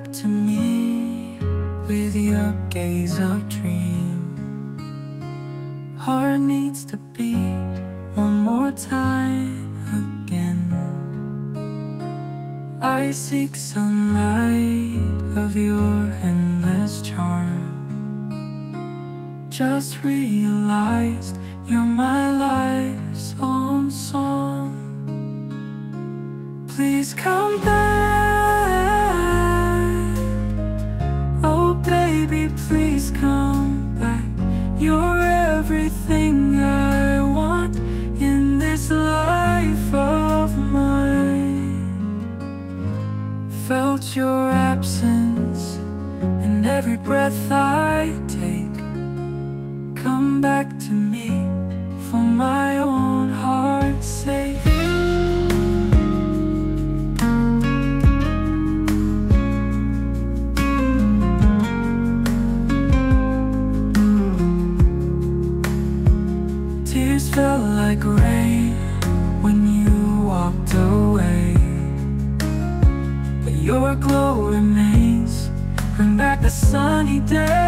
back to me with your gaze of dream. Heart needs to beat one more time again. I seek sunlight of your endless charm. Just realized you're my life's own song. Please come back. Come back. You're everything I want in this life of mine. Felt your absence in every breath I take. Come back fell like rain when you walked away. But your glow remains. Bring back the sunny day.